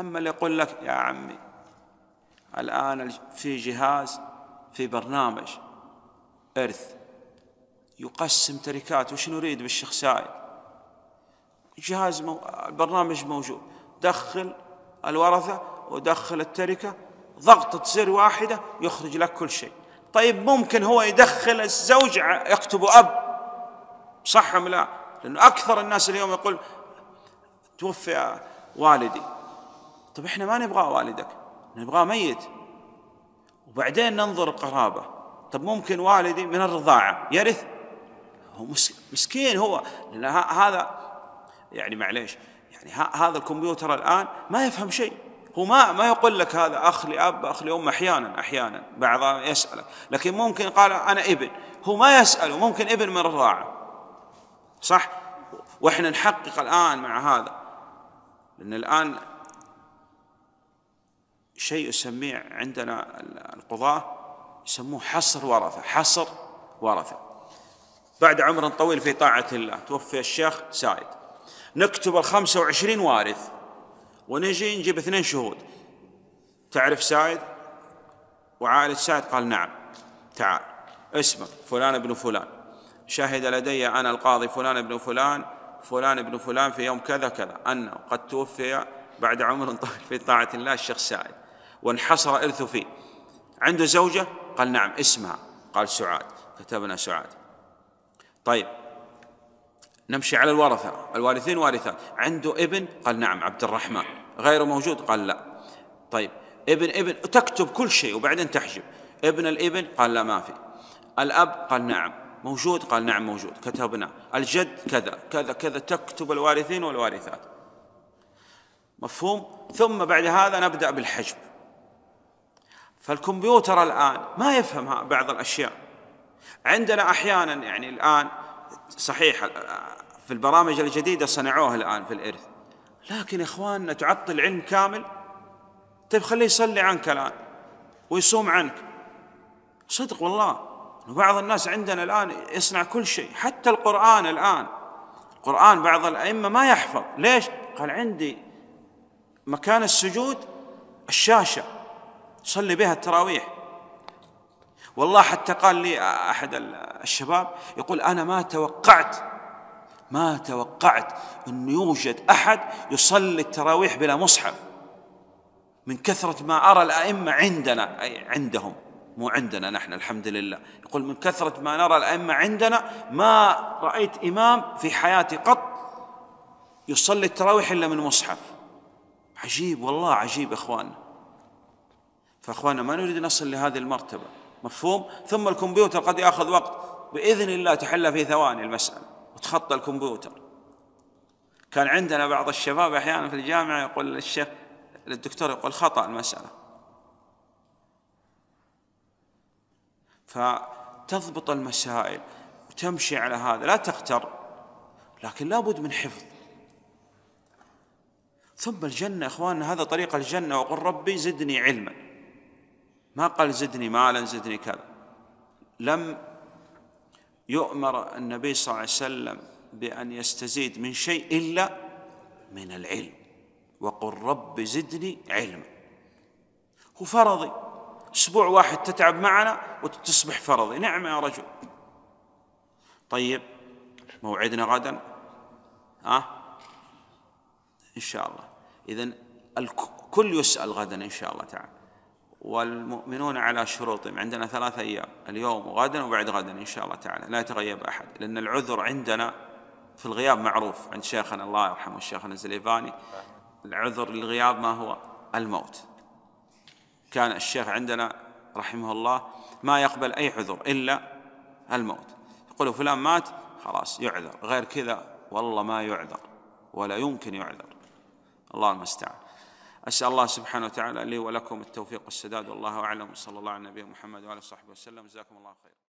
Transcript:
اللي يقول لك يا عمي الآن في جهاز في برنامج إرث يقسم تركات وش نريد بالشيخ جهاز مو... البرنامج موجود دخل الورثة ودخل التركة ضغطة زر واحدة يخرج لك كل شيء. طيب ممكن هو يدخل الزوج يكتب أب؟ صح أم لا؟ لأنه أكثر الناس اليوم يقول توفي والدي. طيب إحنا ما نبغى والدك نبغاه ميت. وبعدين ننظر القرابة طب ممكن والدي من الرضاعة يرث هو مسكين هو. لأن هذا يعني معليش يعني هذا الكمبيوتر الآن ما يفهم شيء. هو ما ما يقول لك هذا أخ لأب أخ لأم أحيانا أحيانا بعض يسألك. لكن ممكن قال أنا ابن. هو ما يساله ممكن ابن من الرضاعة. صح؟ وإحنا نحقق الآن مع هذا. لأن الآن شيء يسميه عندنا القضاة يسموه حصر ورثة حصر ورثة. بعد عمر طويل في طاعة الله توفي الشيخ سايد. نكتب الخمسة وعشرين وارث ونجي نجيب اثنين شهود. تعرف سايد؟ وعائلة سايد قال نعم. تعال. اسمك فلان ابن فلان. شهد لدي أنا القاضي فلان ابن فلان فلان ابن فلان في يوم كذا كذا. أنه قد توفي بعد عمر طويل في طاعة الله الشيخ سعيد وانحصر إرثه فيه عنده زوجة؟ قال نعم اسمها. قال سعاد. كتبنا سعاد. طيب نمشي على الورثة. الوارثين وارثات عنده ابن؟ قال نعم عبد الرحمن. غير موجود؟ قال لا. طيب ابن ابن. تكتب كل شيء وبعدين تحجب. ابن الابن؟ قال لا ما في. الأب؟ قال نعم. موجود؟ قال نعم موجود. كتبنا. الجد؟ كذا. كذا كذا. تكتب الوارثين والوارثات. مفهوم؟ ثم بعد هذا نبدأ بالحجب. فالكمبيوتر الآن ما يفهم بعض الأشياء. عندنا أحيانا يعني الآن صحيح في البرامج الجديدة صنعوها الآن في الإرث. لكن إخواننا تعطل علم كامل طيب خليه يصلي عنك الآن ويصوم عنك. صدق والله بعض الناس عندنا الآن يصنع كل شيء حتى القرآن الآن. القرآن بعض الأئمة ما يحفظ. ليش؟ قال عندي مكان السجود الشاشة. صلي بها التراويح. والله حتى قال لي أحد الشباب يقول أنا ما توقعت ما توقعت أنه يوجد أحد يصلي التراويح بلا مصحف. من كثرة ما أرى الأئمة عندنا أي عندهم مو عندنا نحن الحمد لله. يقول من كثرة ما نرى الأئمة عندنا ما رأيت إمام في حياتي قط يصلي التراويح إلا من مصحف. عجيب والله عجيب إخواننا. فإخواننا ما نريد نصل لهذه المرتبة مفهوم؟ ثم الكمبيوتر قد يأخذ وقت. بإذن الله تحل في ثواني المسألة. وتخطى الكمبيوتر. كان عندنا بعض الشباب أحيانا في الجامعة يقول للشيخ للدكتور يقول خطأ المسألة. فتضبط المسائل وتمشي على هذا. لا تغتر لكن لابد من حفظ. ثم الجنة إخواننا هذا طريق الجنة. وقل ربي زدني علما. ما قال زدني مالا زدني كذا. لم يؤمر النبي صلى الله عليه وسلم بأن يستزيد من شيء إلا من العلم. وقل رب زدني علما. هو فرضي. أسبوع واحد تتعب معنا وتصبح فرضي. نعم يا رجل. طيب موعدنا غدا. ها؟ إن شاء الله. إذا الكل يسأل غدا إن شاء الله تعالى. والمؤمنون على شروطهم. عندنا ثلاثة أيام اليوم وغدا وبعد غدا إن شاء الله تعالى. لا يتغيب أحد لأن العذر عندنا في الغياب معروف عند شيخنا الله يرحمه الشيخنا الزليفاني. العذر للغياب ما هو؟ الموت. كان الشيخ عندنا رحمه الله ما يقبل أي عذر إلا الموت. يقول فلان مات خلاص يعذر. غير كذا والله ما يعذر ولا يمكن يعذر. الله المستعان أسأل الله سبحانه وتعالى لي ولكم التوفيق والسداد والله أعلم صلى الله على نبينا محمد وعلى صحبه وسلم. جزاكم الله خير